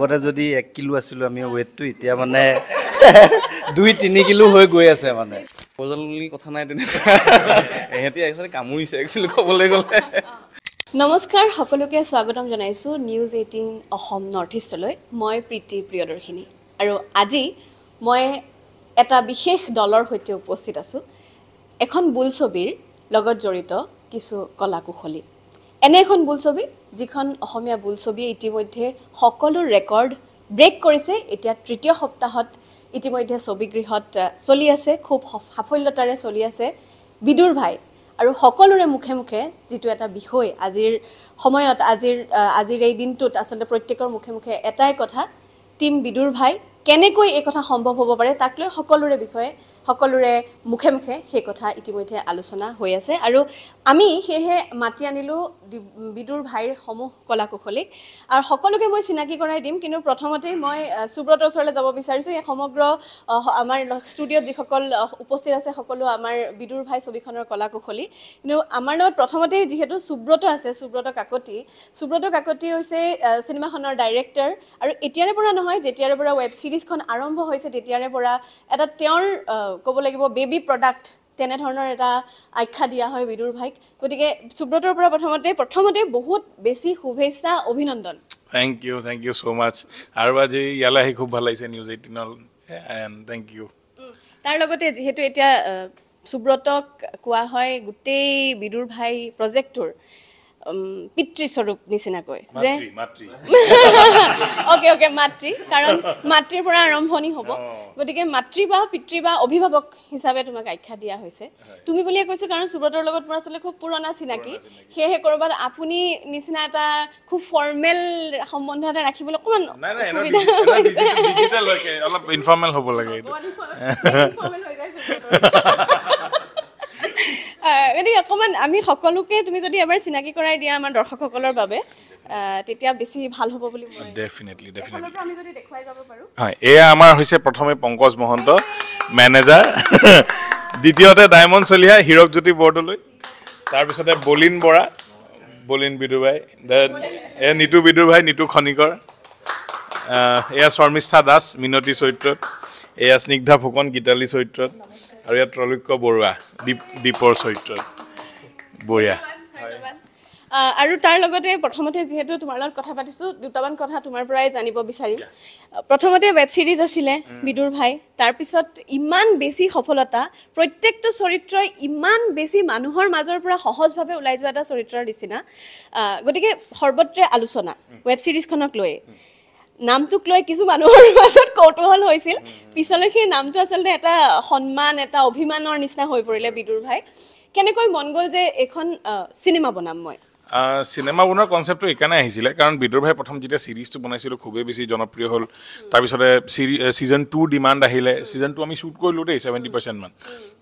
আগতে যদি এক কিলো আছিলোঁ আমি ৱেইটটো এতিয়া মানে দুই তিনি কিলো হৈ গৈ আছে মানে। প্ৰজল বুলি কথা নাই তেনেকুৱা। এহেঁতি একচুৱেলি কামুৰিছে একচুৱেলি ক'বলৈ গ'লে। নমস্কাৰ সকলোকে স্বাগতম জনাইছোঁ নিউজ এইটিন অসম নৰ্থ ইষ্টলৈ মই প্ৰীতি প্ৰিয়দৰ্শিনী। আৰু আজি মই এটা বিশেষ দলৰ সৈতে উপস্থিত আছোঁ। এখন বোলছবিৰ লগত জড়িত কিছু কলা কুশলী এনে এখন বোলছবি যিখন অসমীয়া বোলছবিয়ে ইতিমধ্যে সকলো ৰেকৰ্ড ব্ৰেক কৰিছে। এতিয়া তৃতীয় সপ্তাহত ইতিমধ্যে ছবিগৃহত চলি আছে খুব সফ- সাফল্যতাৰে চলি আছে বিদুৰ ভাই। আৰু সকলোৰে মুখে মুখে যিটো এটা বিষয় আজিৰ সময়ত আজিৰ আজিৰ এই দিনটোত আচলতে প্ৰত্যেকৰ মুখে মুখে এটাই কথা টীম বিদুৰ ভাই কেনেকৈ এই কথা সম্ভৱ হ'ব পাৰে? তাক লৈ সকলোৰে বিষয়ে সকলোৰে মুখে মুখে সেই কথা ইতিমধ্যে আলোচনা হৈ আছে। আৰু আমি সেয়েহে মাতি আনিলোঁ বিদুৰ ভাইৰ সমূহ কলা কুশলীক আৰু সকলোকে মই চিনাকি কৰাই দিম কিন্তু প্ৰথমতেই মই সুব্ৰতৰ ওচৰলৈ যাব বিচাৰিছোঁ। এই সমগ্ৰ আমাৰ ষ্টুডিঅ'ত যিসকল উপস্থিত আছে সকলো আমাৰ বিদুৰ ভাই ছবিখনৰ কলা কুশলী কিন্তু আমাৰ লগত প্ৰথমতেই যিহেতু সুব্ৰত আছে সুব্ৰত কাকতি। সুব্ৰত কাকতি হৈছে চিনেমাখনৰ ডাইৰেক্টৰ। আৰু এতিয়াৰে পৰা নহয় যেতিয়াৰে পৰা ৱেব ছিৰিজখন আৰম্ভ হৈছে তেতিয়াৰে পৰা এটা তেওঁৰ ক'ব লাগিব বেবী প্ৰডাক্ট তেনেধৰণৰ এটা আখ্যা দিয়া হয় বিদুৰ ভাইক। গতিকে সুব্ৰতৰ পৰা প্ৰথমতে প্ৰথমতে বহুত বেছি শুভেচ্ছা অভিনন্দন। Thank you thank you so' much আৰু আজি ইয়ালৈ আহি খুব ভাল লাগিছে নিউজ এইটিনৰ এণ্ড থেংক ইউ তাৰ লগতে যিহেতু এতিয়া সুব্ৰতক কোৱা হয় গোটেই বিদুৰ ভাই প্ৰজেক্টটোৰ পিতৃস্বৰূপ নিচিনাকৈ যে মাতৃ মাতৃ। অ'কে অ'কে মাতৃ কাৰণ মাতৃৰ পৰা আৰম্ভণি হ'ব। গতিকে মাতৃ বা পিতৃ বা অভিভাৱক হিচাপে তোমাক আখ্যা দিয়া হৈছে। তুমি বুলিয়ে কৈছোঁ কাৰণ সুব্ৰতৰ লগত মোৰ আচলতে খুব পুৰণা চিনাকি। সেয়েহে ক'ৰবাত আপুনি নিচিনা এটা খুব ফৰ্মেল সম্বন্ধ এটা ৰাখিবলৈ অকণমান নাই নাই এনে অসুবিধা হৈছে। অলপ ইনফৰ্মেল হ'ব লাগে এইটো informal হৈ যায় সুব্ৰত। আহ, গতিকে অকণমান আমি সকলোকে তুমি যদি এবাৰ চিনাকি কৰাই দিয়া আমাৰ দৰ্শকসকলৰ বাবে তেতিয়া বেছি ভাল হ'ব বুলি ডেফিনেটলি ডেফিনেটলি হয় এয়া আমাৰ হৈছে প্ৰথমে পংকজ মহন্ত মেনেজাৰ দ্বিতীয়তে ডায়মণ্ড চলিহা হীৰকজ্যোতি বৰদলৈ তাৰপিছতে বলিন বৰা বলিন বিদুৰভাই দেন এয়া নিতু বিদুৰভাই নিতু খনিকৰ এয়া শৰ্মিষ্ঠা দাস মিনতী চৰিত্ৰত। এয়া স্নিগ্ধা ফুকন গীতালী চৰিত্ৰত আৰু এয়া ত্ৰৈলোক্য বৰুৱা দীপ দীপৰ চৰিত্ৰত। বঢ়িয়া। আহ, আৰু তাৰ লগতে প্ৰথমতে যিহেতু তোমাৰ লগত কথা পাতিছোঁ দুটামান কথা তোমাৰ পৰাই জানিব বিচাৰিম। প্ৰথমতে ৱেব ছিৰিজ আছিলে বিদুৰ ভাই। তাৰপিছত ইমান বেছি সফলতা প্ৰত্যেকটো চৰিত্ৰই ইমান বেছি মানুহৰ মাজৰ পৰা সহজভাৱে ওলাই যোৱা এটা চৰিত্ৰৰ নিচিনা। গতিকে সৰ্বত্ৰে আলোচনা ৱেব ছিৰিজখনক লৈ নামটোক লৈ কিছু মানুহৰ মাজত কৌতূহল হৈছিল। পিছলৈ সেই নামটো আচলতে এটা সন্মান এটা অভিমানৰ নিচিনা হৈ পৰিলে বিদুৰ ভাই। কেনেকৈ মন গ'ল যে এইখন চিনেমা বনাম মই? চিনেমা বনোৱাৰ কনচেপ্টটো এইকাৰণে আহিছিলে। কাৰণ বিদুৰ ভাই প্ৰথম যেতিয়া ছিৰিজটো বনাইছিলোঁ খুবেই বেছি জনপ্ৰিয় হ'ল। তাৰপিছতে চিৰি ছিজন টুৰ ডিমাণ্ড আহিলে। ছিজন টু আমি শ্বুট কৰিলোঁ দেই ছেভেণ্টি পাৰ্চেণ্টমান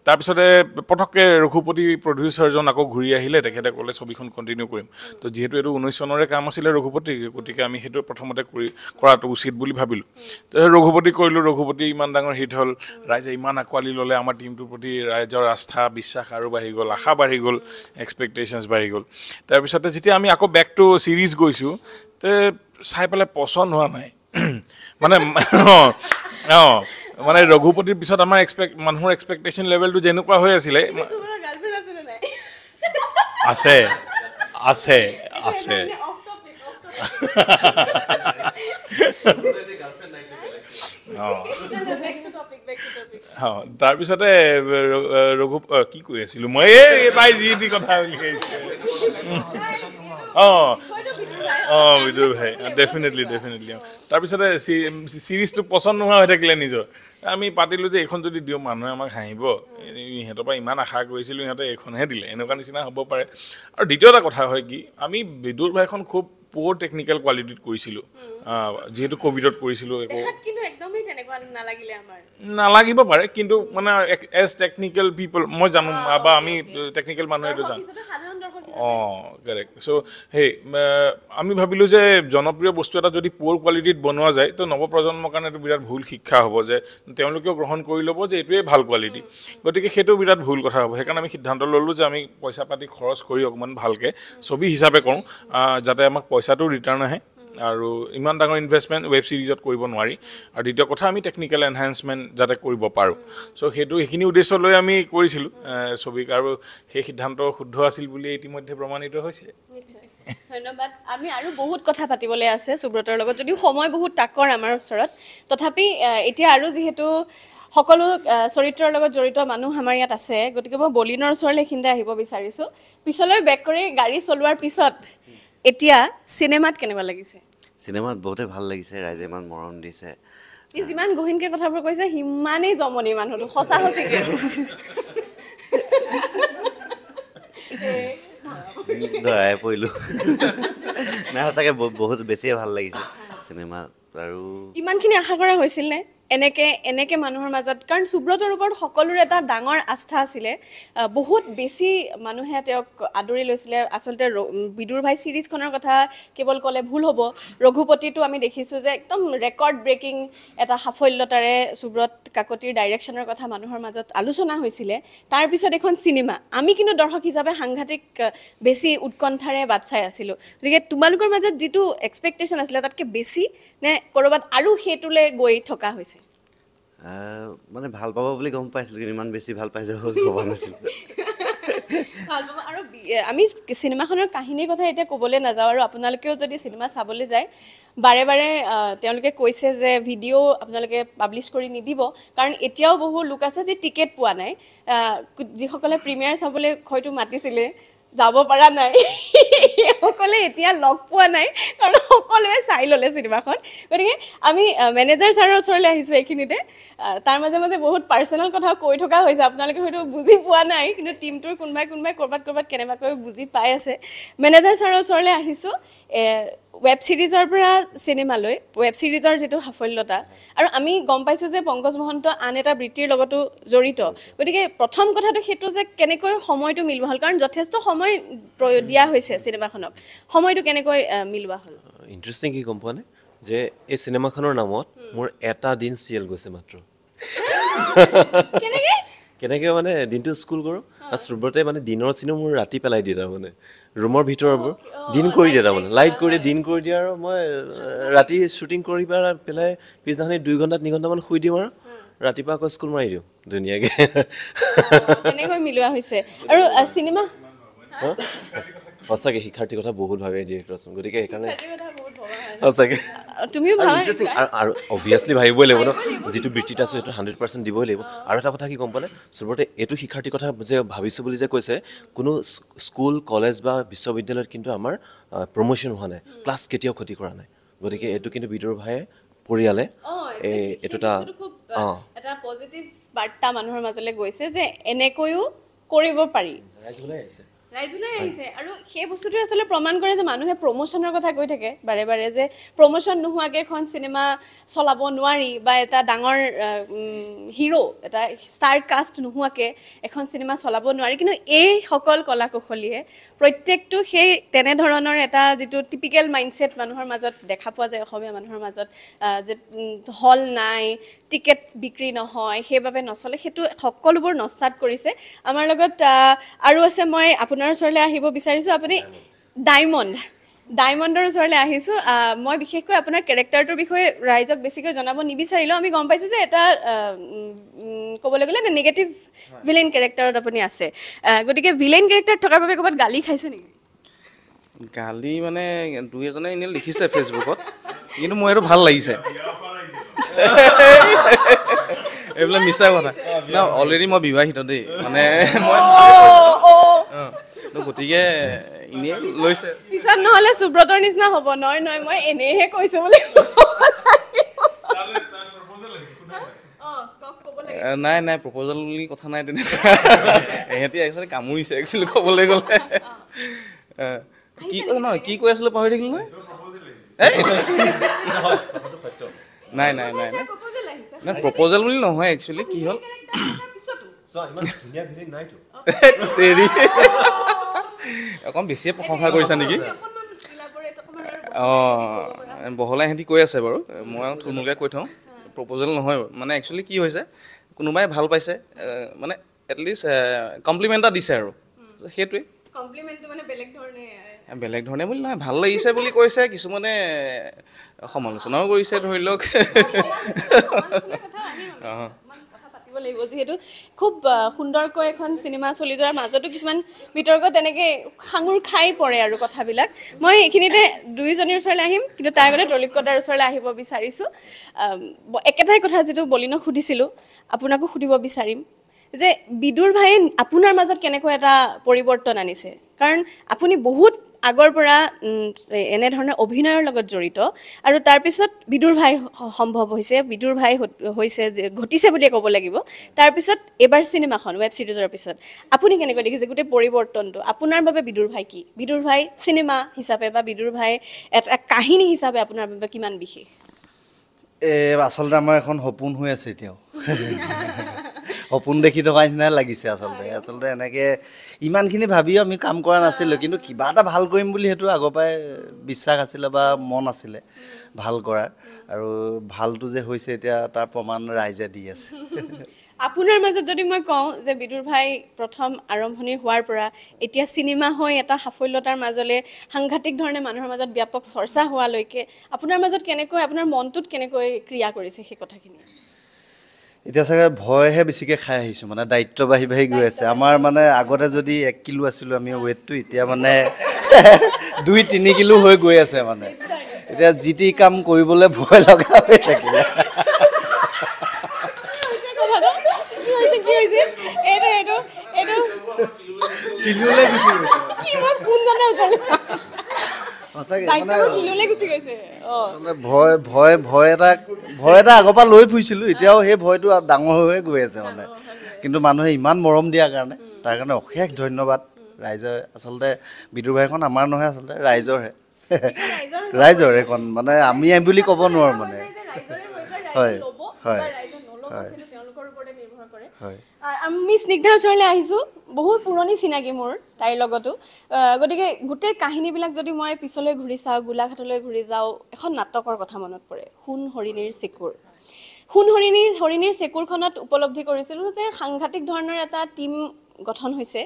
তাৰপিছতে পটককৈ ৰঘুপতি প্ৰডিউচাৰজন আকৌ ঘূৰি আহিলে তেখেতে ক'লে ছবিখন কণ্টিনিউ কৰিম। তো যিহেতু এইটো ঊনৈছ চনৰে কাম আছিলে ৰঘুপতি গতিকে আমি সেইটো প্ৰথমতে কৰি কৰাটো উচিত বুলি ভাবিলোঁ। ৰঘুপতি কৰিলোঁ ৰঘুপতি ইমান ডাঙৰ হিট হ'ল ৰাইজে ইমান আঁকোৱালি ল'লে আমাৰ টীমটোৰ প্ৰতি ৰাইজৰ আস্থা বিশ্বাস আৰু বাঢ়ি গ'ল আশা বাঢ়ি গ'ল এক্সপেক্টেশ্যনছ বাঢ়ি গ'ল। তাৰপিছতে যেতিয়া আমি আকৌ বেক টু ছিৰিজ গৈছোঁ তে চাই পেলাই পচন্দ হোৱা নাই। মানে অঁ মানে ৰঘুপতিৰ পিছত আমাৰ এক্সপেক্ট মানুহৰ এক্সপেক্টেশ্যন লেভেলটো যেনেকুৱা হৈ আছিলে আছে আছে আছে। অঁ। তাৰপিছতে ৰঘু কি কৈ আছিলোঁ মই? এই তাই যি টি কথা উলিয়াইছে। অঁ অঁ বিদুৰ ভাই ডেফিনেটলি ডেফিনেটলি অঁ তাৰপিছতে চিৰিজটো পচন্দ নোহোৱা হৈ থাকিলে নিজৰ। আমি পাতিলোঁ যে এইখন যদি দিওঁ মানুহে আমাক হাঁহিব। ইহঁতৰ পৰা ইমান আশা কৰিছিলোঁ ইহঁতে এইখনহে দিলে। এনেকুৱা নিচিনা হ'ব পাৰে। আৰু দ্বিতীয় এটা কথা হয় কি আমি বিদুৰ ভাইখন খুব পুৱৰ টেকনিকেল কোৱালিটিত কৰিছিলোঁ। যিহেতু ক'ভিডত কৰিছিলোঁ একো নালাগিব পাৰে কিন্তু মানে এজ টেকনিকেল পিপল মই জানো বা আমি টেকনিকেল মানুহে এইটো জানো। অঁ কাৰেক্ট চ' সেই আমি ভাবিলোঁ যে জনপ্ৰিয় বস্তু এটা যদি পুৱৰ কোৱালিটিত বনোৱা যায় তো নৱপ্ৰজন্মৰ কাৰণে এইটো বিৰাট ভুল শিক্ষা হ'ব যে তেওঁলোকেও গ্ৰহণ কৰি ল'ব যে এইটোৱে ভাল কোৱালিটি গতিকে সেইটো বিৰাট ভুল কথা হ'ব। সেইকাৰণে আমি সিদ্ধান্ত ল'লোঁ যে আমি পইচা পাতি খৰচ কৰি অকণমান ভালকৈ ছবি হিচাপে কৰোঁ যাতে আমাক পইচাটো ৰিটাৰ্ণ আহে। আৰু ইমান ডাঙৰ ইনভেষ্টমেণ্ট ৱেব ছিৰিজত কৰিব নোৱাৰি। আৰু দ্বিতীয় কথা আমি টেকনিকেল এনহেঞ্চমেণ্ট যাতে কৰিব পাৰোঁ। চ' সেইটো সেইখিনি উদ্দেশ্য লৈ আমি কৰিছিলোঁ ছবিক। আৰু সেই সিদ্ধান্ত শুদ্ধ আছিল বুলি ইতিমধ্যে প্ৰমাণিত হৈছে। ধন্যবাদ। আমি আৰু বহুত কথা পাতিবলৈ আছে সুব্ৰতৰ লগত। যদিও সময় বহুত তাকৰ আমাৰ ওচৰত তথাপি এতিয়া আৰু যিহেতু সকলো চৰিত্ৰৰ লগত জড়িত মানুহ আমাৰ ইয়াত আছে গতিকে মই বলিনৰ ওচৰলৈ এইখিনিতে আহিব বিচাৰিছোঁ। পিছলৈ বেক কৰি গাড়ী চলোৱাৰ পিছত এতিয়া চিনেমাত কেনেকুৱা লাগিছে? চিনেমাত বহুতে ভাল লাগিছে ৰাইজে ইমান মৰম দিছে। ই যিমান গহীনকৈ কথাবোৰ কৈছে সিমানেই জমনি মানুহটো সঁচা সঁচিকৈ। ধৰাই পৰিলোঁ। নাই সঁচাকৈ বহুত বেছিয়ে ভাল লাগিছে চিনেমাত। আৰু ইমানখিনি আশা কৰা হৈছিল নে? এনেকে এনেকে মানুহৰ মাজত কাৰণ সুব্ৰতৰ ওপৰত সকলোৰে এটা ডাঙৰ আস্থা আছিলে। বহুত বেছি মানুহে তেওঁক আদৰি লৈছিলে। আচলতে বিদুৰ ভাই ছিৰিজখনৰ কথা কেৱল ক'লে ভুল হ'ব। ৰঘুপতিটো আমি দেখিছোঁ যে একদম ৰেকৰ্ড ব্ৰেকিং এটা সাফল্যতাৰে সুব্ৰত কাকতিৰ ডাইৰেকশ্যনৰ কথা মানুহৰ মাজত আলোচনা হৈছিলে। তাৰপিছত এখন চিনেমা। আমি কিন্তু দৰ্শক হিচাপে সাংঘাতিক বেছি উৎকণ্ঠাৰে বাট চাই আছিলোঁ। গতিকে তোমালোকৰ মাজত যিটো এক্সপেক্টেশ্যন আছিলে তাতকৈ বেছি নে ক'ৰবাত আৰু সেইটোলৈ গৈ থকা হৈছে? আহ, মানে ভাল পাব বুলি গম পাইছিলোঁ কিন্তু ইমান বেছি ভাল পাই যাব ভবা নাছিলোঁ। আমি চিনেমাখনৰ কাহিনীৰ কথা এতিয়া ক'বলৈ নাযাওঁ আৰু আপোনালোকেও যদি চিনেমা চাবলৈ যায় বাৰে বাৰে তেওঁলোকে কৈছে যে ভিডিঅ' আপোনালোকে পাব্লিছ কৰি নিদিব কাৰণ এতিয়াও বহু লোক আছে যে টিকেট পোৱা নাই। যিসকলে প্ৰিমিয়াৰ চাবলৈ হয়তো মাতিছিলে যাব পৰা নাই। সেইসকলে এতিয়া লগ পোৱা নাই। কাৰণ সকলোৱে চাই ল'লে চিনেমাখন। গতিকে আমি মেনেজাৰ ছাৰৰ ওচৰলৈ আহিছোঁ এইখিনিতে। তাৰ মাজে মাজে বহুত পাৰ্চনেল কথা কৈ থকা হৈছে। আপোনালোকে হয়তো বুজি পোৱা নাই কিন্তু টীমটোৰ কোনোবাই কোনোবাই ক'ৰবাত ক'ৰবাত কেনেবাকৈ বুজি পাই আছে। মেনেজাৰ ছাৰৰ ওচৰলৈ আহিছোঁ। ৱেব ছিৰিজৰ পৰা চিনেমালৈ ৱেব ছিৰিজৰ যিটো সাফল্যতা আৰু আমি গম পাইছোঁ যে পংকজ মহন্ত আন এটা বৃত্তিৰ লগতো জড়িত। গতিকে প্ৰথম কথাটো সেইটো যে কেনেকৈ সময়টো মিলোৱা হ'ল কাৰণ যথেষ্ট সময় দিয়া হৈছে চিনেমাখনক। সময়টো কেনেকৈ মিলোৱা হ'ল? ইণ্টাৰেষ্টিং কি গম পোৱানে? যে এই চিনেমাখনৰ নামত মোৰ এটা দিন চিৰিয়েল গৈছে মাত্ৰ। কেনেকৈ? মানে দিনটো স্কুল কৰোঁ আৰু সুব্ৰতে মানে দিনৰ চিনো মোৰ ৰাতি পেলাই দিয়ে তাৰমানে। ৰুমৰ ভিতৰবোৰ দিন কৰি দিয়ে তাৰমানে। লাইট কৰি দিয়ে দিন কৰি দিয়ে আৰু মই ৰাতি শ্বুটিং কৰি পেলাই পেলাই পিছদিনাখনি দুই ঘণ্টা তিনি ঘণ্টামান শুই দিওঁ আৰু। ৰাতিপুৱা আকৌ স্কুল মাৰি দিওঁ ধুনীয়াকৈ। মিলোৱা হৈছে। আৰু চিনেমা? সঁচাকৈ শিক্ষাৰ্থীৰ কথা বহুত ভাবে ডিৰেক্টৰচোন গতিকে সেইকাৰণে সঁচাকৈ। তুমিও আৰু অভিয়াছলি ভাবিবই লাগিব ন? যিটো বৃত্তিত আছোঁ সেইটো হাণ্ড্ৰেড পাৰ্চেণ্ট দিবই লাগিব। আৰু এটা কথা কি গম পোৱানে চবতে এইটো শিক্ষাৰ্থীৰ কথা যে ভাবিছোঁ বুলি যে কৈছে কোনো স্ক- স্কুল কলেজ বা বিশ্ববিদ্যালয়ত কিন্তু আমাৰ প্ৰমোশ্যন হোৱা নাই। ক্লাছ কেতিয়াও ক্ষতি কৰা নাই। গতিকে এইটো কিন্তু বিদুৰ ভাইয়ে পৰিয়ালে এই এইটো এটা অঁ। এটা পজিটিভ বাৰ্তা মানুহৰ মাজলৈ গৈছে যে এনেকৈও কৰিব পাৰি। ৰাইজ ওলাই আহিছে। ৰাইজ ওলাই আহিছে। আৰু সেই বস্তুটোৱে আচলতে প্ৰমাণ কৰে যে মানুহে প্ৰমোশ্যনৰ কথা কৈ থাকে। বাৰে বাৰে যে প্ৰমোশ্যন নোহোৱাকৈ এখন চিনেমা চলাব নোৱাৰি বা এটা ডাঙৰ হিৰ' এটা ষ্টাৰ কাষ্ট নোহোৱাকৈ এখন চিনেমা চলাব নোৱাৰি। কিন্তু এইসকল কলা কুশলীয়ে প্ৰত্যেকটো সেই তেনেধৰণৰ এটা যিটো টিপিকেল মাইণ্ডছেট মানুহৰ মাজত দেখা পোৱা যায় অসমীয়া মানুহৰ মাজত যে হল নাই টিকেট বিক্ৰী নহয় সেইবাবে নচলে। সেইটো সকলোবোৰ নস্বাত কৰিছে। আমাৰ লগত আৰু আছে মই আপোনাৰ ওচৰলৈ আহিব বিচাৰিছোঁ আপুনি ডায়মণ্ড ডায়মণ্ডৰ ওচৰলৈ আহিছোঁ। আহ, মই বিশেষকৈ আপোনাৰ কেৰেক্টাৰটোৰ বিষয়ে ৰাইজক বেছিকৈ জনাব নিবিচাৰিলেও আমি গম পাইছোঁ যে এটা ক'বলৈ গ'লে এটা নিগেটিভ ভিলেইন কেৰেক্টাৰত আপুনি আছে। গতিকে ভিলেইন কেৰেক্টাৰ থকাৰ বাবে ক'ৰবাত গালি খাইছে নেকি? গালি মানে দুই এজনে এনেই লিখিছে ফেচবুকত কিন্তু মোৰ এইটো ভাল লাগিছে। এইবিলাক মিছা কথা। ন অলৰেডি মই বিবাহিত দেই। মানে মই তো গতিকে এনেই লৈছে। পিছত নহ'লে সুব্ৰতৰ নিচিনা হ'ব। নহয় নহয় মই এনেইহে কৈছোঁ বুলি নাই নাই প্ৰপ'জেল বুলি কথা নাই তেনেকুৱা। এহেঁতি একচুৱেলি কামুৰিছে একচুৱেলি ক'বলৈ গ'লে। কি কৈ নহয় কি কৈ আছিলোঁ পাহৰি থাকিলোঁ নহয়। নাই নাই নাই নাই। প্ৰপ'জেল বুলি নহয় একচুৱেলি কি হ'ল? অকণ বেছিয়ে প্ৰশংসা কৰিছা নেকি? অঁ বহলাই সিহঁতি কৈ আছে বাৰু। মই থুলমূলকৈ কৈ থওঁ। প্ৰপ'জেল নহয়। মানে একচুৱেলি কি হৈছে কোনোবাই ভাল পাইছে মানে এটলিষ্ট কমপ্লিমেণ্ট এটা দিছে আৰু। সেইটোৱে। বেলেগ ধৰণে বুলি নহয় ভাল লাগিছে বুলি কৈছে কিছুমানে সমালোচনাও কৰিছে ধৰি লওক। অঁ। লাগিব। যিহেতু খুব সুন্দৰকৈ এখন চিনেমা চলি যোৱাৰ মাজতো কিছুমান বিতৰ্ক তেনেকৈ সাঙুৰ খাই পৰে আৰু কথাবিলাক। মই এইখিনিতে দুয়োজনীৰ ওচৰলৈ আহিম কিন্তু তাৰ আগতে তলিকদাৰ ওচৰলৈ আহিব বিচাৰিছোঁ। একেটাই কথা যিটো বলিনক সুধিছিলোঁ আপোনাকো সুধিব বিচাৰিম যে বিদুৰ ভাইয়ে আপোনাৰ মাজত কেনেকৈ এটা পৰিৱৰ্তন আনিছে? কাৰণ আপুনি বহুত আগৰ পৰা উম, এনেধৰণৰ অভিনয়ৰ লগত জড়িত। আৰু তাৰপিছত বিদুৰ ভাই সম্ভৱ হৈছে। বিদুৰ ভাই হৈছে যে ঘটিছে বুলিয়ে ক'ব লাগিব। তাৰপিছত এইবাৰ চিনেমাখন ৱেব ছিৰিজৰ পিছত। আপুনি কেনেকৈ দেখিছে? গোটেই পৰিৱৰ্তনটো। আপোনাৰ বাবে বিদুৰ ভাই কি? বিদুৰ ভাই চিনেমা হিচাপে বা বিদুৰ ভাই এটা কাহিনী হিচাপে আপোনাৰ বাবে কিমান বিশেষ? আচলতে আমাৰ এখন সপোন হৈ আছে এতিয়াও। সপোন দেখি থকা নিচিনাই লাগিছে আচলতে। আচলতে এনেকৈ ইমানখিনি ভাবিও আমি কাম কৰা নাছিলোঁ কিন্তু কিবা এটা ভাল কৰিম বুলি সেইটো আগৰ পৰাই বিশ্বাস আছিলে বা মন আছিলে ভাল কৰাৰ। আৰু ভালটো যে হৈছে এতিয়া তাৰ প্ৰমাণ ৰাইজে দি আছে। আপোনাৰ মাজত যদি মই কওঁ যে বিদুৰ ভাই প্ৰথম আৰম্ভণি হোৱাৰ পৰা এতিয়া চিনেমা হৈ এটা সাফল্যতাৰ মাজলৈ সাংঘাতিক ধৰণে মানুহৰ মাজত ব্যাপক চৰ্চা হোৱালৈকে আপোনাৰ মাজত কেনেকৈ আপোনাৰ মনটোত কেনেকৈ ক্ৰিয়া কৰিছে সেই কথাখিনি? এতিয়া চাগে ভয়হে বেছিকৈ খাই আহিছোঁ মানে দায়িত্ব বাঢ়ি বাঢ়ি গৈ আছে। আমাৰ মানে আগতে যদি এক কিলো আছিলোঁ আমি ৱেইটটো এতিয়া মানে দুই তিনি কিলো হৈ গৈ আছে মানে। এতিয়া যি টি কাম কৰিবলৈ ভয় লগা হৈ থাকিলে। কিলোলৈ গুচি গৈছে। ভয় ভয় ভয় এটা ভয় এটা আগৰ পৰা লৈ ফুৰিছিলোঁ এতিয়াও সেই ভয়টো ডাঙৰ হৈ গৈ আছে মানে। কিন্তু মানুহে ইমান মৰম দিয়াৰ কাৰণে তাৰ কাৰণে অশেষ ধন্যবাদ। ৰাইজে আচলতে বিদুৰ ভাইখন আমাৰ নহয় আচলতে ৰাইজৰহে। ৰাইজৰ এইখন মানে আমি বুলি ক'ব নোৱাৰোঁ মানে। হয়, হয়, হয়। হয়। আ- আমি স্নিগ্ধাৰ ওচৰলৈ আহিছোঁ। বহুত পুৰণি চিনাকি মোৰ তাইৰ লগতো। গতিকে গোটেই কাহিনীবিলাক যদি মই পিছলৈ ঘূৰি চাওঁ গোলাঘাটলৈ ঘূৰি যাওঁ এখন নাটকৰ কথা মনত পৰে। সোণ হৰিণীৰ চেকুৰ। সোণ হৰিণীৰ হৰিণীৰ চেকুৰখনত উপলব্ধি কৰিছিলোঁ যে সাংঘাতিক ধৰণৰ এটা টীম গঠন হৈছে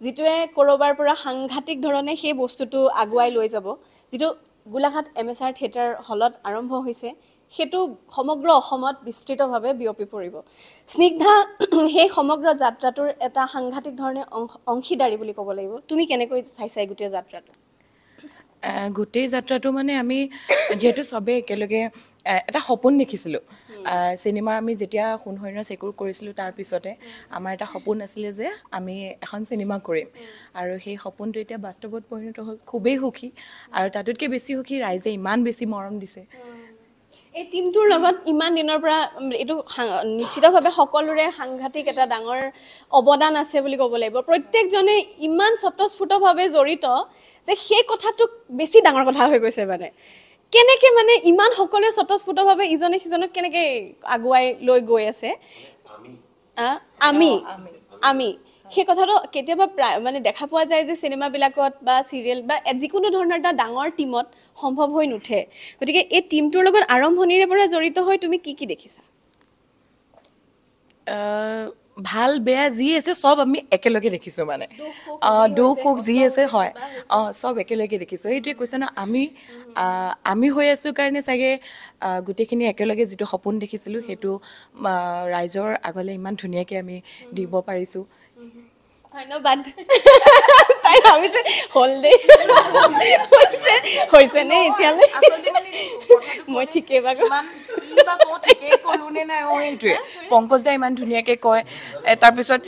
যিটোৱে ক'ৰবাৰ পৰা সাংঘাতিক ধৰণে সেই বস্তুটো আগুৱাই লৈ যাব যিটো Golaghat M S R theatre হলত আৰম্ভ হৈছে। সেইটো সমগ্ৰ অসমত বিস্তৃতভাৱে বিয়পি পৰিব। স্নিগ্ধা সেই সমগ্ৰ যাত্ৰাটোৰ এটা সাংঘাতিক ধৰণে অংশ- অংশীদাৰী বুলি ক'ব লাগিব। তুমি কেনেকৈ চাইছা এই গোটেই যাত্ৰাটো? গোটেই যাত্ৰাটো মানে আমি যিহেতু চবেই একেলগে এটা সপোন দেখিছিলোঁ। চিনেমা আমি যেতিয়া সোণহৰিণৰ চেকুৰ কৰিছিলোঁ তাৰ পিছতে আমাৰ এটা সপোন আছিলে যে আমি এখন চিনেমা কৰিম। আৰু সেই সপোনটো এতিয়া বাস্তৱত পৰিণত হ'ল খুবেই সুখী। আৰু তাতোতকৈ বেছি সুখী ৰাইজে ইমান বেছি মৰম দিছে। এই টীমটোৰ লগত ইমান দিনৰ পৰা এইটো নিশ্চিতভাৱে সকলোৰে সাংঘাতিক এটা ডাঙৰ অৱদান আছে বুলি ক'ব লাগিব। প্ৰত্যেকজনে ইমান স্বতঃস্ফূৰ্তভাৱে জড়িত যে সেই কথাটোক বেছি ডাঙৰ কথা হৈ গৈছে মানে। কেনেকৈ মানে ইমান সকলোৱে স্বতঃস্ফূৰ্তভাৱে ইজনে সিজনক কেনেকৈ আগুৱাই লৈ গৈ আছে? আমি। আমি। সেই কথাটো কেতিয়াবা প্ৰায় মানে দেখা পোৱা যায় যে চিনেমাবিলাকত বা চিৰিয়েল বা যিকোনো ধৰণৰ এটা ডাঙৰ টীমত সম্ভৱ হৈ নুঠে। গতিকে এই টীমটোৰ লগত আৰম্ভণিৰে পৰা জড়িত হৈ তুমি কি কি দেখিছা? ভাল বেয়া যি আছে চব আমি একেলগে দেখিছোঁ মানে। দুখ সুখ যি আছে হয়। অঁ চব একেলগে দেখিছোঁ। সেইটোৱে কৈছে ন আমি আমি হৈ আছোঁ কাৰণে চাগে গোটেইখিনি একেলগে যিটো সপোন দেখিছিলোঁ সেইটো ৰাইজৰ আগলৈ ইমান ধুনীয়াকৈ আমি দিব পাৰিছোঁ। ধন্যবাদ। তাই ভাবিছে হ'ল দেই। হৈছে হৈছে নে এতিয়ালৈ মই ঠিকেই বাৰু সেইটোৱে। পংকজ দাই ইমান ধুনীয়াকৈ কয়। তাৰপিছত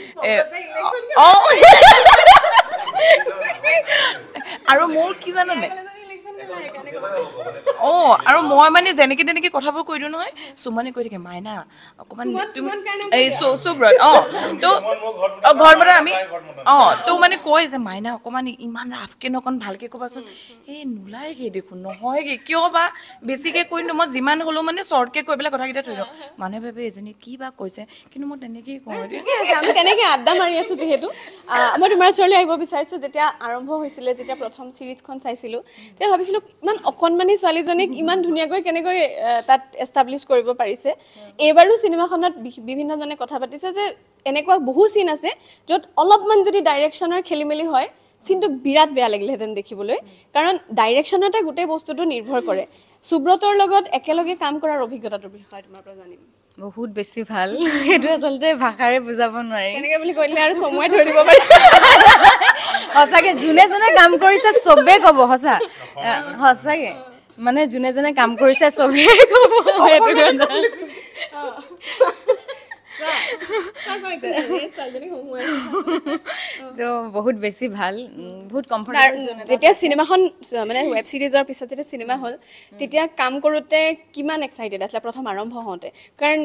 অঁ আৰু মোৰ কি জানানে? অঁ আৰু মই মানে যেনেকে তেনেকে কথাবোৰ কৈ দিওঁ নহয় সুমনে কৈ থাকে মাইনা অকণমান এই চৌ চৌব্ৰত অঁ তো অঁ ঘৰত মানে আমি অঁ তো মানে কয় যে মাইনা অকণমান ইমান ৰাফকে নকণ ভালকে ক'বাচোন। এই নোলায়গে দেখোন নহয়গে কিয় বা বেছিকে কৈ দিওঁ মই যিমান হ'লেও মানে শ্বৰ্টকে কৈ পেলাই কথাকেইটা থৈ দিওঁ। মানুহে ভাবে এজনী কি বা কৈছে কিন্তু মই তেনেকেই কওঁ আমি তেনেকৈ আড্ডা মাৰি আছোঁ যিহেতু। মই তোমাৰ ওচৰলৈ আহিব বিচাৰিছোঁ যেতিয়া আৰম্ভ হৈছিলে যেতিয়া প্ৰথম ছিৰিজখন চাইছিলোঁ তেতিয়া ভাবিছিলোঁ ইমান অকণমানি ছোৱালীজনীক ইমান ধুনীয়াকৈ কেনেকৈ তাত এষ্টাব্লিছ কৰিব পাৰিছে। এইবাৰো চিনেমাখনত বিভিন্নজনে কথা পাতিছে যে এনেকুৱা বহু চিন আছে য'ত অলপমান যদি ডাইৰেকশ্যনৰ খেলি মেলি হয় চিনটো বিৰাট বেয়া লাগিলেহেঁতেন দেখিবলৈ। কাৰণ ডাইৰেকশ্যনতে গোটেই বস্তুটো নিৰ্ভৰ কৰে। সুব্ৰতৰ লগত একেলগে কাম কৰাৰ অভিজ্ঞতাটোৰ বিষয়ে তোমাৰ পৰা জানিম। বহুত বেছি ভাল। সেইটো আচলতে ভাষাৰে বুজাব নোৱাৰি। তেনেকৈ বুলি কৈ দিলে আৰু চমুৱাই থৈ দিব পাৰি। সঁচাকে যোনে যোনে কাম কৰিছে চবেই ক'ব সঁচা। সঁচাকে। মানে যোনে যোনে কাম কৰিছে চবেই ক'ব। সেইটো কথা। তো বহুত বেছি ভাল বহুত কমফৰ্টেবল যেতিয়া চিনেমাখন মানে ৱেব ছিৰিজৰ পিছত যেতিয়া চিনেমা হ'ল তেতিয়া কাম কৰোঁতে কিমান এক্সাইটেড আছিলে প্ৰথম আৰম্ভ হওঁতে। কাৰণ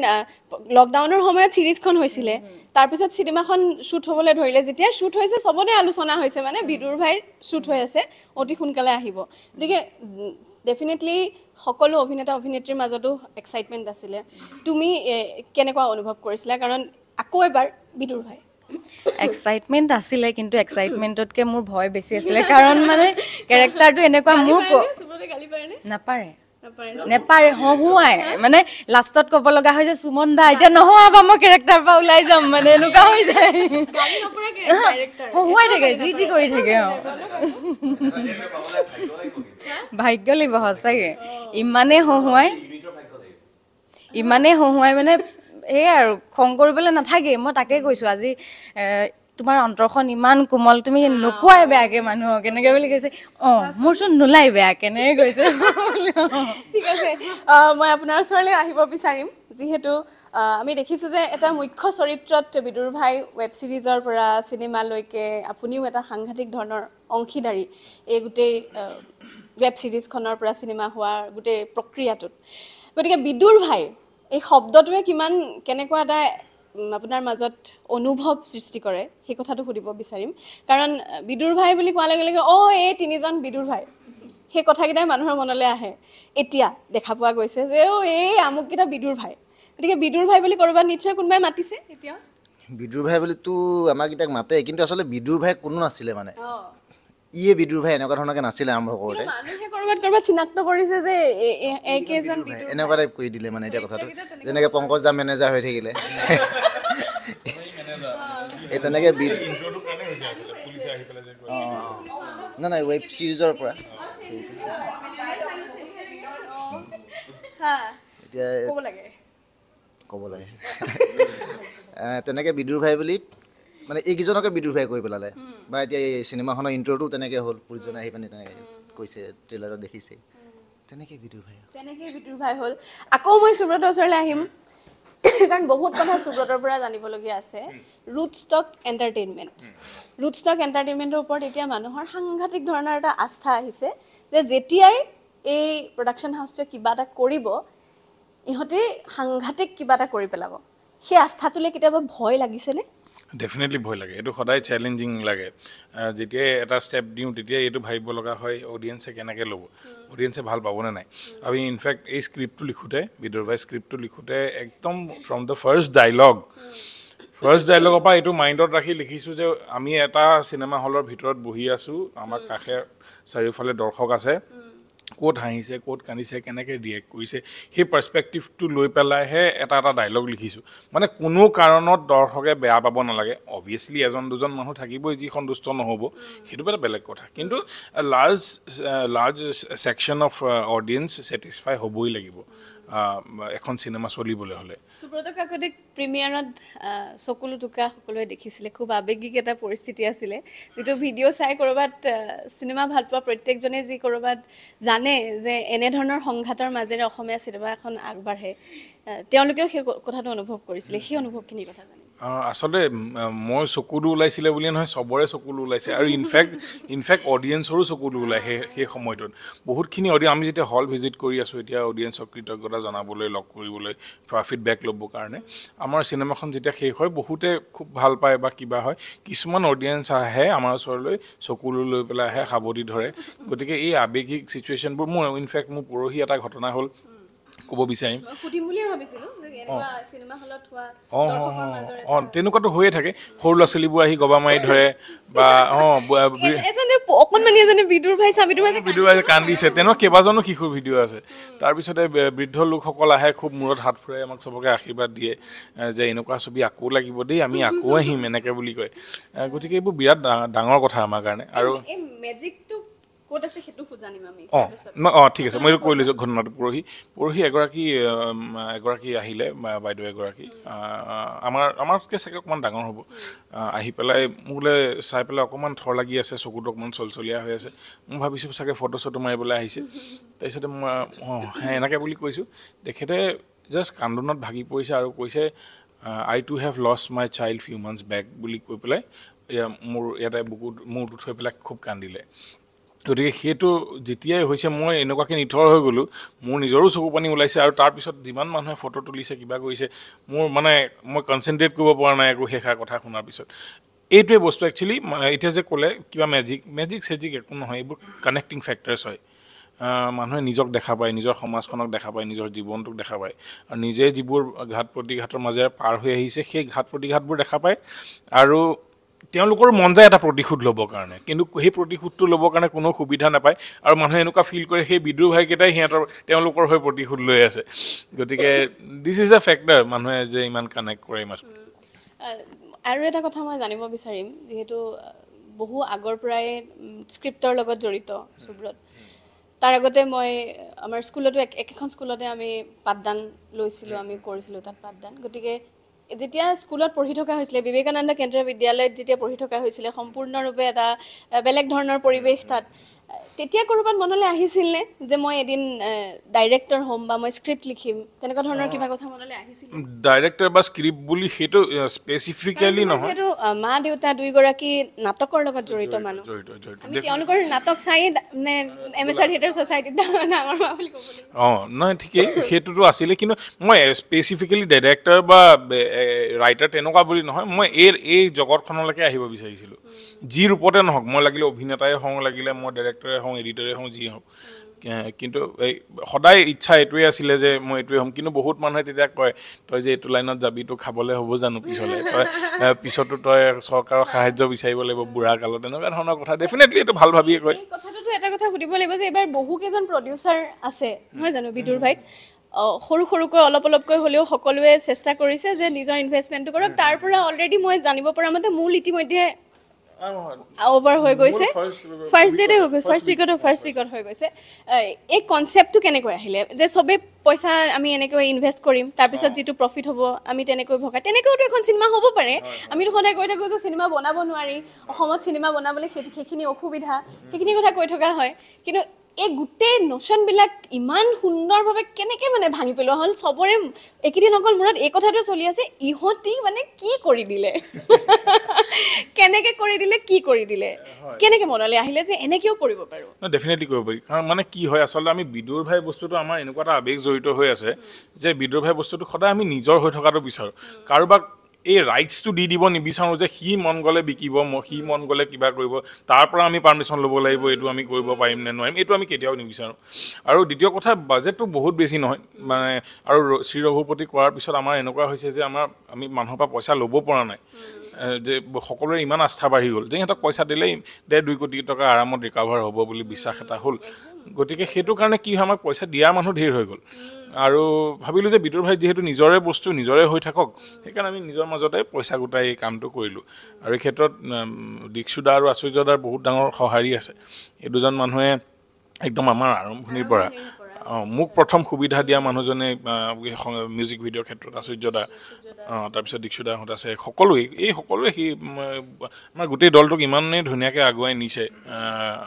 লকডাউনৰ সময়ত ছিৰিজখন হৈছিলে তাৰপিছত চিনেমাখন শ্বুট হ'বলৈ ধৰিলে যেতিয়া শ্বুট হৈছে চবতে আলোচনা হৈছে মানে বিদুৰ ভাই শ্বুট হৈ আছে অতি সোনকালে আহিব। গতিকে ডেফিনেটলি সকলো অভিনেতা অভিনেত্ৰীৰ মাজতো এক্সাইটমেণ্ট আছিলে। তুমি কেনেকুৱা অনুভৱ কৰিছিলা? কাৰণ আকৌ এবাৰ বিদুৰ ভাই। এক্সাইটমেণ্ট আছিলে কিন্তু এক্সাইটমেণ্টতকৈ মোৰ ভয় বেছি আছিলে। কাৰণ মানে কেৰেক্টাৰটো এনেকুৱা মোৰ নাপাৰে। নাপাৰে হহুৱাই মানে লাষ্টত ক'ব লগা হয় যে সুমন দা এতিয়া নহোৱাবা মই কেৰেক্টাৰ পৰা ওলাই যাম মানে এনেকুৱা হৈ যায়। হহুৱাই থাকে যি টি কৰি থাকে অঁ। ভাগ্য লাগিব সঁচাকে। ইমানেই হহুৱাই ইমানেই হহুৱাই মানে এই আৰু খং কৰিবলৈ নাথাকেই। মই তাকে কৈছোঁ আজি তোমাৰ অন্তৰখন ইমান কোমল তুমি নোকোৱাই বেয়াকে মানুহক এনেকৈ বুলি কৈছে। অঁ মোৰচোন নোলাই বেয়াকে এনেকৈ কৈছে? ঠিক আছে মই আপোনাৰ ওচৰলৈ আহিব বিচাৰিম। যিহেতু আমি দেখিছোঁ যে এটা মুখ্য চৰিত্ৰত বিদুৰ ভাই ৱেব ছিৰিজৰ পৰা চিনেমালৈকে আপুনিও এটা সাংঘাতিক ধৰণৰ অংশীদাৰী এই গোটেই ৱেব ছিৰিজখনৰ পৰা চিনেমা হোৱাৰ গোটেই প্ৰক্ৰিয়াটোত। গতিকে বিদুৰ ভাই এই শব্দটোৱে কিমান কেনেকুৱা এটা আপোনাৰ মাজত অনুভৱ সৃষ্টি কৰে সেই কথাটো সুধিব বিচাৰিম। কাৰণ বিদুৰ ভাই বুলি কোৱাৰ লগে লগে অ' এই তিনিজন বিদুৰ ভাই সেই কথাকেইটাই মানুহৰ মনলৈ আহে। এতিয়া দেখা পোৱা গৈছে যে অ' এই আমুককেইটা বিদুৰ ভাই। গতিকে বিদুৰ ভাই বুলি ক'ৰবাত নিশ্চয় কোনোবাই মাতিছে? এতিয়া? বিদুৰ ভাই বুলিতো আমাৰকেইটাক মাতে কিন্তু আচলতে বিদুৰ ভাই কোনো নাছিলে মানে। ইয়ে বিদুৰ ভাই এনেকুৱা ধৰণৰকৈ নাছিলে আৰম্ভ কৰোঁতে। মানুহে ক'ৰবাত ক'ৰবাত চিনাক্ত কৰিছে যে এইকেইজন ভাই এনেকুৱা টাইপ কৰি দিলে মানে এতিয়া কথাটো। যেনেকৈ পংকজ দা মেনেজাৰ হৈ থাকিলে। এই তেনেকৈ বি নাই নাই ৱেব ছিৰিজৰ পৰা। এতিয়া ক'ব লাগে। ক'ব লাগে। এ, তেনেকৈ বিদুৰ ভাই বুলি মানে এইকেইজনকে বিদুৰ ভাই কৰি পেলালে। বা এতিয়া এই চিনেমাখনৰ ইণ্ট্ৰটো তেনেকৈ হ'ল পুলিচজনে আহি পিনে তেনেকৈ কৈছে ট্ৰেইলাৰত দেখিছে। তেনেকৈ বিদুৰ ভাই তেনেকেই বিদুৰ ভাই হ'ল। আকৌ মই সুব্ৰতৰ ওচৰলৈ আহিম। কাৰণ বহুত কথা সুব্ৰতৰ পৰা জানিবলগীয়া আছে। Root Stock Entertainment. Root Stock এণ্টাৰটেইনমেণ্টৰ ওপৰত এতিয়া মানুহৰ সাংঘাতিক ধৰণৰ এটা আস্থা আহিছে যে যেতিয়াই এই প্ৰডাকশ্যন হাউচটোৱে কিবা এটা কৰিব ইহঁতে সাংঘাতিক কিবা এটা কৰি পেলাব। সেই আস্থাটোলৈ কেতিয়াবা ভয় লাগিছেনে? ডেফিনেটলি ভয় লাগে। এইটো সদায় চেলেঞ্জিং লাগে। যেতিয়াই এটা ষ্টেপ দিওঁ তেতিয়াই এইটো ভাবিব লগা হয় অডিয়েঞ্চে কেনেকৈ ল'ব। অডিয়েঞ্চে ভাল পাবনে নাই? আমি ইনফেক্ট এই স্ক্ৰিপ্টটো লিখোঁতে বিদুৰ ভাই স্ক্ৰিপ্টটো লিখোঁতে একদম from the first dialogue first ডাইলগৰ পৰা এইটো মাইণ্ডত ৰাখি লিখিছোঁ যে আমি এটা চিনেমা হলৰ ভিতৰত বহি আছোঁ। আমাৰ কাষে চাৰিওফালে দৰ্শক আছে। ক'ত হাঁহিছে ক'ত কান্দিছে কেনেকৈ ৰিয়েক্ট কৰিছে সেই পাৰ্চপেক্টিভটো লৈ পেলাইহে এটা এটা ডাইলগ লিখিছোঁ। মানে কোনো কাৰণত দৰ্শকে বেয়া পাব নালাগে। অভিয়াছলি এজন দুজন মানুহ থাকিবই যি সন্তুষ্ট নহ'ব সেইটো এটা বেলেগ কথা। কিন্তু large large section of audience satisfy হ'বই লাগিব। এখন চিনেমা চলিবলৈ হ'লে। সুব্ৰত কাকতিক প্ৰিমিয়াৰত চকুলো টোকা সকলোৱে দেখিছিলে খুব আৱেগিক এটা পৰিস্থিতি আছিলে। যিটো ভিডিঅ' চাই ক'ৰবাত চিনেমা ভাল পোৱা প্ৰত্যেকজনে যি ক'ৰবাত জানে যে এনেধৰণৰ সংঘাতৰ মাজেৰে অসমীয়া চিনেমা এখন আগবাঢ়ে তেওঁলোকেও সেই কথাটো অনুভৱ কৰিছিলে। সেই অনুভৱখিনিৰ কথা জানে। আচলতে মই চকুলো ওলাইছিলে বুলিয়ে নহয় চবৰে চকুলো ওলাইছে। আৰু ইনফেক্ট ইনফেক্ট অডিয়েঞ্চৰো চকুলো ওলাই সেই সেই সময়টোত। বহুতখিনি অডিয়েঞ্চ আমি যেতিয়া হল ভিজিট কৰি আছোঁ এতিয়া অডিয়েঞ্চক কৃতজ্ঞতা জনাবলৈ লগ কৰিবলৈ ফিডবেক ল'বৰ কাৰণে আমাৰ চিনেমাখন যেতিয়া শেষ হয় বহুতে খুব ভাল পায় বা কিবা হয়। কিছুমান অডিয়েঞ্চ আহে আমাৰ ওচৰলৈ চকুলো লৈ পেলাই আহে সাৱধি ধৰে। গতিকে এই আৱেগিক চিটুৱেশ্যনবোৰ মোৰ ইনফেক্ট মোৰ পৰহি এটা ঘটনা হ'ল ক'ব বিচাৰিম। অঁ। অঁ তেনেকুৱাতো হৈয়ে থাকে। সৰু ল'ৰা ছোৱালীবোৰ আহি গবা মাৰি ধৰে বা অঁ অকণমানি এজনে বিদুৰ ভাই বিদুৰ ভাই কান্দিছে। তেনেকুৱা কেইবাজনো শিশুৰ ভিডিঅ' আছে। তাৰপিছতে বৃদ্ধ লোকসকল আহে খুব মূৰত হাত ফুৰাই আমাক চবকে আশীৰ্বাদ দিয়ে যে এনেকুৱা ছবি আকৌ লাগিব দেই আমি আকৌ আহিম এনেকৈ বুলি কয়। গতিকে এইবোৰ বিৰাট ডাঙৰ কথা আমাৰ কাৰণে। আৰু মেজিকটো ক'ত আছে সেইটো জানিম আমি। অঁ অঁ ঠিক আছে মই এইটো কৈ লৈছোঁ ঘটনাটো পৰহি। পৰহি এগৰাকী এগৰাকী আহিলে বাইদেউ এগৰাকী। আমাৰ আমাতকৈ চাগে অকণমান ডাঙৰ হ'ব। আহ, পেলাই মোলৈ চাই পেলাই অকণমান থৰ লাগি আছে চকুটো অকণমান চলচলীয়া হৈ আছে। মই ভাবিছোঁ চাগে ফটো চটো মাৰিবলৈ আহিছে। তাৰপিছতে মই অঁ এনেকৈ বুলি কৈছোঁ। তেখেতে জাষ্ট কান্দোনত ভাগি পৰিছে আৰু কৈছে I too have lost my child few months back বুলি কৈ পেলাই মোৰ ইয়াতে বুকুত মূৰটো থৈ পেলাই খুব কান্দিলে। গতিকে সেইটো যেতিয়াই হৈছে মই এনেকুৱাকৈ নিথৰ হৈ গ'লোঁ মোৰ নিজৰো চকু পানী ওলাইছে আৰু তাৰপিছত যিমান মানুহে ফটো তুলিছে কিবা কৰিছে মোৰ মানে মই কনচেনট্ৰেট কৰিব পৰা নাই একো শেষাৰ কথা শুনাৰ পিছত। এইটোৱে বস্তু একচুৱেলি এতিয়া যে ক'লে কিবা মেজিক মেজিক চেজিক একো নহয় এইবোৰ কানেক্টিং ফেক্টাৰ্ছ হয়। মানুহে নিজক দেখা পায় নিজৰ সমাজখনক দেখা পায় নিজৰ জীৱনটোক দেখা পায়। আৰু নিজে যিবোৰ ঘাট প্ৰতিঘাতৰ মাজেৰে পাৰ হৈ আহিছে সেই ঘাট প্ৰতিঘাতবোৰ দেখা পায়। আৰু তেওঁলোকৰ মন যায় এটা প্ৰতিশোধ ল'বৰ কাৰণে। কিন্তু সেই প্ৰতিশোধটো ল'বৰ কাৰণে কোনো সুবিধা নাপায় আৰু মানুহে এনেকুৱা ফিল কৰে সেই বিদ্ৰোহ ভাইকেইটাই সিহঁতৰ তেওঁলোকৰ হৈ প্ৰতিশোধ লৈ আছে। গতিকে দিছ ইজ এ ফেক্টাৰ মানুহে যে ইমান কানেক্ট কৰে ইমান আৰু এটা কথা মই জানিব বিচাৰিম যিহেতু বহু আগৰ পৰাই স্ক্ৰিপ্টৰ লগত জড়িত সুব্ৰত। তাৰ আগতে মই আমাৰ স্কুলতো এক একেখন স্কুলতে আমি পাঠদান লৈছিলোঁ আমি কৰিছিলোঁ তাত পাঠদান। গতিকে যেতিয়া স্কুলত পঢ়ি থকা হৈছিলে বিবেকানন্দ কেন্দ্ৰীয় বিদ্যালয়ত যেতিয়া পঢ়ি থকা হৈছিলে সম্পূৰ্ণৰূপে এটা বেলেগ ধৰণৰ পৰিৱেশ তাত তেতিয়া ক'ৰবাত মনলৈ আহিছিলনে যে মই এদিন ডাইৰেক্টৰ হ'ম বা মই স্ক্ৰিপ্ট লিখিম? তেনেকুৱা ধৰণৰ কিবা কথা মনলৈ আহিছিল ডাইৰেক্টৰ বা স্ক্ৰিপ্ট বুলি সেইটো স্পেচিফিকেলি নহয়। আহ, মা দেউতা দুয়োগৰাকী নাটকৰ লগত জড়িত মানুহ। তেওঁলোকৰ নাটক চায়েই ডা- মানে এম এছ আৰ থিয়েটাৰ ছ'চাইটিত ডাঙৰ হোৱা বুলি ক'ব লাগিব। অঁ নহয় ঠিকেই। সেইটোতো আছিলে কিন্তু মই স্পেচিফিকেলি ডাইৰেক্টৰ বা ৰাইটাৰ তেনেকুৱা বুলি নহয় মই এই এই জগতখনলৈকে আহিব বিচাৰিছিলোঁ। যি ৰূপতে নহওক মই লাগিলে অভিনেতাই হওঁ লাগিলে মই ডাইৰেক্টৰে হওঁ এডিটৰে হওঁ যি হওঁ কিন্তু এই সদায় ইচ্ছা এইটোৱে আছিলে যে মই এইটোৱে হ'ম। কিন্তু বহুত মানুহে তেতিয়া কয় তই যে এইটো লাইনত যাবি তোৰ খাবলৈ হ'ব জানো পিছলৈ? তই পিছতো তই চৰকাৰৰ সাহাৰ্য বিচাৰিব লাগিব বুঢ়া কালত তেনেকুৱা ধৰণৰ কথা। ডেফিনেটলি এইটো ভাল ভাবিয়ে কয়। কথাটোতো এটা কথা সুধিব লাগিব যে এইবাৰ বহু কেইজন প্ৰডিউচাৰ আছে নহয় জানো বিদুৰ ভাইত সৰু সৰুকৈ অলপ অলপকৈ হ'লেও সকলোৱে চেষ্টা কৰিছে যে নিজৰ ইনভেষ্টমেণ্টটো কৰক। তাৰ পৰা অলৰেডি মই জানিব পৰা মতে মূল ইতিমধ্যে অভাৰ হৈ গৈছে। ফাৰ্ষ্ট ডেতে হৈ গৈছে ফাৰ্ষ্ট উইকত ফাৰ্ষ্ট উইকত হৈ গৈছে। এই- কনচেপ্টটো কেনেকৈ আহিলে? যে চবেই পইচা আমি এনেকৈ ইনভেষ্ট কৰিম তাৰপিছত যিটো প্ৰফিট হ'ব আমি তেনেকৈ ভগাই তেনেকৈওতো এখন চিনেমা হ'ব পাৰে। আমিতো সদায় কৈ থাকোঁ যে চিনেমা বনাব নোৱাৰি। অসমত চিনেমা বনাবলৈ সেই সেইখিনি অসুবিধা। সেইখিনি কথা কৈ থকা হয়। কিন্তু এই গোটেই নচনবিলাক ইমান সুন্দৰভাৱে কেনেকৈ মানে ভাঙি পেলোৱা হ'ল চবৰে এইকেইদিন অকল মূৰত এই কথাটোৱে চলি আছে ইহঁতি মানে কি কৰি দিলে? কেনেকৈ কৰি দিলে কি কৰি দিলে? কেনেকৈ মনলৈ আহিলে যে এনেকৈও কৰিব পাৰোঁ? ডেফিনেটলি কৰিব পাৰি। কাৰণ মানে কি হয় আচলতে আমি বিদুৰ ভাই বস্তুটো আমাৰ এনেকুৱা এটা আৱেগ জড়িত হৈ আছে যে বিদুৰ ভাই বস্তুটো সদায় আমি নিজৰ হৈ থকাটো বিচাৰোঁ। কাৰোবাক এই ৰাইটছটো দি দিব নিবিচাৰোঁ যে সি মন গ'লে বিকিব ম- সি মন গ'লে কিবা কৰিব তাৰ পৰা আমি পাৰ্মিশ্যন ল'ব লাগিব এইটো আমি কৰিব পাৰিম নে নোৱাৰিম এইটো আমি কেতিয়াও নিবিচাৰোঁ। আৰু দ্বিতীয় কথা বাজেটটো বহুত বেছি নহয় মানে আৰু শ্ৰী ৰঘুপতি কৰাৰ পিছত আমাৰ এনেকুৱা হৈছে যে আমাৰ আমি মানুহৰ পৰা পইচা ল'ব পৰা নাই। যে সকলোৰে ইমান আস্থা বাঢ়ি গ'ল যে সিহঁতক পইচা দিলেই ডেৰ দুই কোটি টকা আৰামত ৰিকাভাৰ হ'ব বুলি বিশ্বাস এটা হ'ল। গতিকে সেইটো কাৰণে কি হয় আমাক পইচা দিয়া মানুহ ধেৰ হৈ গ'ল। আৰু ভাবিলোঁ যে বিদুৰ ভাই যিহেতু নিজৰে বস্তু নিজৰে হৈ থাকক সেইকাৰণে আমি নিজৰ মাজতে পইচা গোটাই এই কামটো কৰিলোঁ। আৰু এই ক্ষেত্ৰত দীক্ষুদা আৰু আচুৰ্যদাৰ বহুত ডাঙৰ সঁহাৰি আছে। এই দুজন মানুহে একদম আমাৰ আৰম্ভণিৰ পৰা অঁ মোক প্ৰথম সুবিধা দিয়া মানুহজনে মিউজিক ভিডিঅ'ৰ ক্ষেত্ৰত আচুৰ্যদা অঁ তাৰপিছত দীক্ষুদাহঁত আছে সকলোৱে এই সকলোৱে সি আমাৰ গোটেই দলটোক ইমানেই ধুনীয়াকৈ আগুৱাই নিছে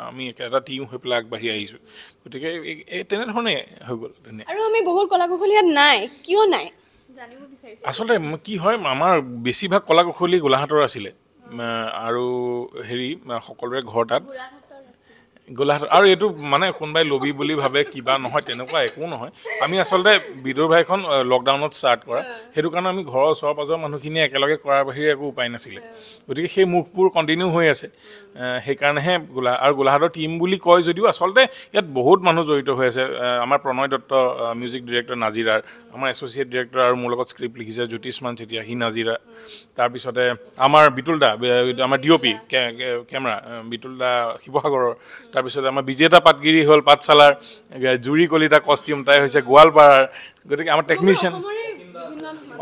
আমি এটা টিম হৈ পেলাই আগবাঢ়ি আহিছোঁ। গতিকে এই- তেনেধৰণে হৈ গ'ল ধুনীয়া। আৰু আমি বহুত কলা কুশলী ইয়াত নাই কিয় নাই? জানিব বিচাৰিছোঁ। আচলতে কি হয় আমাৰ বেছিভাগ কলা কুশলী গোলাঘাটৰ আছিলে আৰু হেৰি সকলোৰে ঘৰ তাত। গোলাঘাট আৰু এইটো মানে কোনোবাই লবি বুলি ভাবে কিবা নহয় তেনেকুৱা একো নহয়। আমি আচলতে বিদুৰ ভাইখন লকডাউনত ষ্টাৰ্ট কৰা। সেইটো কাৰণে আমি ঘৰৰ ওচৰ পাজৰৰ মানুহখিনিয়ে একেলগে কৰাৰ বাহিৰে একো উপায় নাছিলে। গতিকে সেই মুখবোৰ কণ্টিনিউ হৈ আছে। সেইকাৰণেহে গোলা আৰু গোলাঘাটৰ টীম বুলি কয় যদিও আচলতে ইয়াত বহুত মানুহ জড়িত হৈ আছে। আমাৰ প্ৰণয় দত্ত মিউজিক ডিৰেক্টৰ নাজিৰাৰ আমাৰ এছ'চিয়েট ডিৰেক্টৰ আৰু মোৰ লগত স্ক্ৰিপ্ট লিখিছে জ্যোতিষমান চেতিয়া সি নাজিৰা। তাৰপিছতে আমাৰ বিতুল দা বে- আমাৰ D O' P camera Bitul da শিৱসাগৰৰ। তাৰপিছতে আমাৰ বিজেতা পাটগিৰি হ'ল পাঠশালাৰ জুৰি কলিতা কষ্টিউম তাই হৈছে গোৱালপাৰাৰ গতিকে আমাৰ টেকনিচিয়ান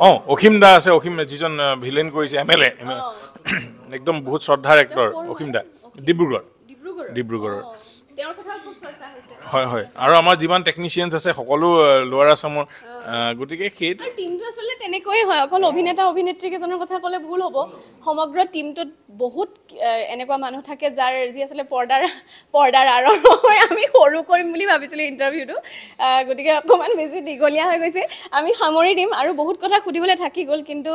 অঁ অসীম দা আছে অসীম যিজন ভিলেন কৰিছে এম এল এ একদম বহুত শ্ৰদ্ধাৰ এক্টৰ অসীম দা ডিব্ৰুগড় ডিব্ৰুগড়। ডিব্ৰুগড়ৰ। হয় হয়। আৰু আমাৰ যিমান টেকনিচিয়ানছ আছে সকলো আছামৰ আহ, গতিকে সেইটো টীমটো আচলতে তেনেকৈয়ে হয়। অকল অভিনেতা অভিনেত্ৰী কেইজনৰ কথা ক'লে ভুল হ'ব। সমগ্ৰ টীমটোত বহুত এনেকুৱা মানুহ থাকে যাৰ যি আচলতে পৰ্দাৰ পৰ্দাৰ আঁৰৰ হয় আমি সৰু কৰিম বুলি ভাবিছিলোঁ ইণ্টাৰভিউটো। গতিকে অকণমান বেছি দীঘলীয়া হৈ গৈছে। আমি সামৰি দিম আৰু বহুত কথা সুধিবলৈ থাকি গ'ল কিন্তু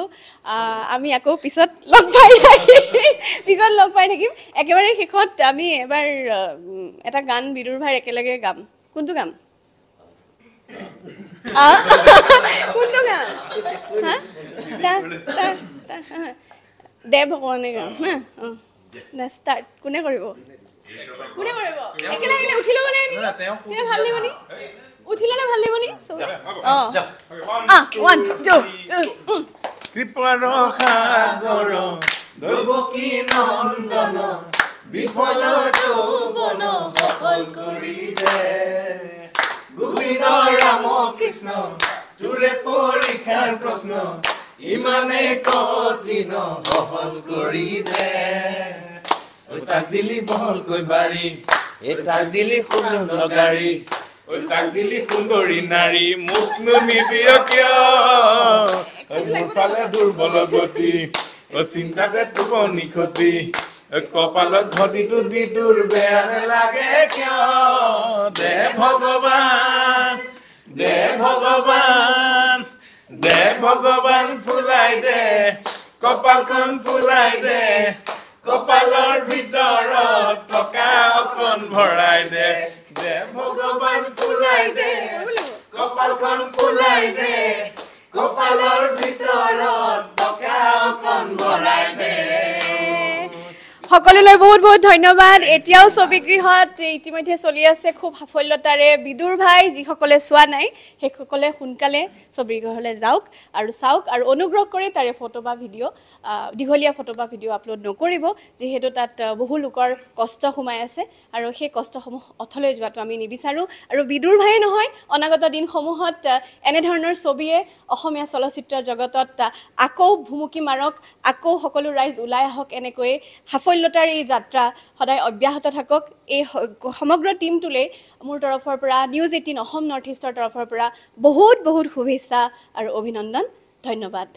আমি আকৌ পিছত লগ পাই পিছত লগ পাই থাকিম। একেবাৰে শেষত আমি এবাৰ এটা গান বিদুৰ ভাইৰ একেলগে গাম? কোনটো গাম? আহ, কোনটো হা। দে ভগৱানে গাম হা? অঁ। ষ্টাৰ্ট কোনে কৰিব? কোনে কৰিব? একেলগে একেলগে উঠি ল'ব লাগে নেকি? ভাল লাগিব নি? উঠি ল'লে ভাল লাগিব নি? অঁ। আহ ওৱান টু টু কৃপাৰ সাগৰ দৈৱকী নন্দন বিফল যৌৱন সফল কৰি দে গোবিন্দ ৰাম কৃষ্ণ তোৰে পৰীক্ষাৰ প্ৰশ্ন ইমানে কঠিন সহজ কৰি দে তাক দিলি বহলকৈ বাৰী এই তাক দিলি সুন্দৰ গাড়ী ঐ তাক দিলি সুন্দৰী নাৰী মোকনো নিদিয় কিয়? মোৰ ফালে দুৰ্বল গতি চিন্তাতে ক্ষতি ঐ কপালত ঘটিটো দি তোৰ বেয়া নেলাগে কিয়? দে ভগৱান দে ভগৱান দে ভগৱান ফুলাই দে কপালখন ফুলাই দে কপালৰ ভিতৰত থকা অকণ ভৰাই দে দে ভগৱান ফুলাই দে কপালখন ফুলাই দে কপালৰ ভিতৰত থকা অকণ ভৰাই দে। সকলোলৈ বহুত বহুত ধন্যবাদ। এতিয়াও ছবিগৃহত ইতিমধ্যে চলি আছে খুব সাফল্যতাৰে বিদুৰ ভাই যিসকলে চোৱা নাই সেইসকলে সোনকালে ছবিগৃহলৈ যাওক আৰু চাওক আৰু অনুগ্ৰহ কৰি তাৰে ফটো বা ভিডিঅ' দীঘলীয়া ফটো বা ভিডিঅ' আপলোড নকৰিব যিহেতু তাত বহু লোকৰ কষ্ট সোমাই আছে আৰু সেই কষ্টসমূহ অথলৈ যোৱাটো আমি নিবিচাৰোঁ। আৰু বিদুৰ ভাইয়ে নহয় অনাগত দিনসমূহত এনেধৰণৰ ছবিয়ে অসমীয়া চলচ্চিত্ৰ জগতত আকৌ ভুমুকি মাৰক আকৌ সকলো ৰাইজ ওলাই আহক এনেকৈয়ে সাফল্যতাৰ এই যাত্ৰা সদায় অব্যাহত থাকক। এই সমগ্ৰ টীমটোলৈ মোৰ তৰফৰ পৰা নিউজ এইটিন অসম নৰ্থ ইষ্টৰ তৰফৰ পৰা বহুত বহুত শুভেচ্ছা আৰু অভিনন্দন। ধন্যবাদ।